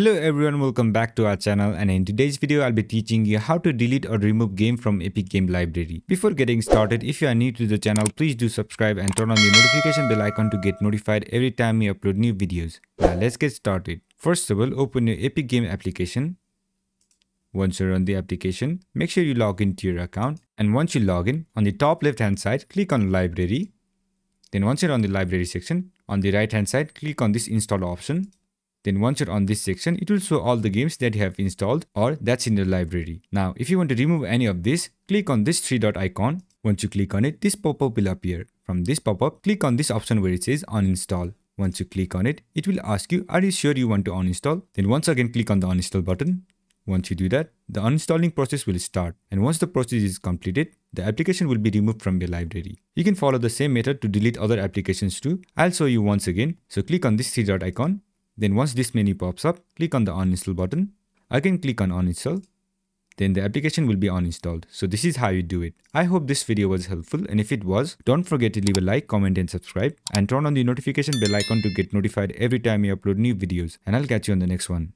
Hello everyone, welcome back to our channel and in today's video I'll be teaching you how to delete or remove game from Epic Game Library. Before getting started, if you are new to the channel, please do subscribe and turn on the notification bell icon to get notified every time we upload new videos. Now let's get started. First of all, open your Epic Game application. Once you're on the application, make sure you log into your account and once you log in, on the top left hand side, click on library. Then once you're on the library section, on the right hand side, click on this install option then once you're on this section, it will show all the games that you have installed or that's in your library. Now, if you want to remove any of this, click on this three dot icon. Once you click on it, this pop-up will appear. From this pop-up, click on this option where it says uninstall. Once you click on it, it will ask you, are you sure you want to uninstall? Then once again, click on the uninstall button. Once you do that, the uninstalling process will start. And once the process is completed, the application will be removed from your library. You can follow the same method to delete other applications too. I'll show you once again. So click on this three dot icon then once this menu pops up, click on the uninstall button. Again click on uninstall. Then the application will be uninstalled. So this is how you do it. I hope this video was helpful and if it was, don't forget to leave a like, comment and subscribe and turn on the notification bell icon to get notified every time we upload new videos and I'll catch you on the next one.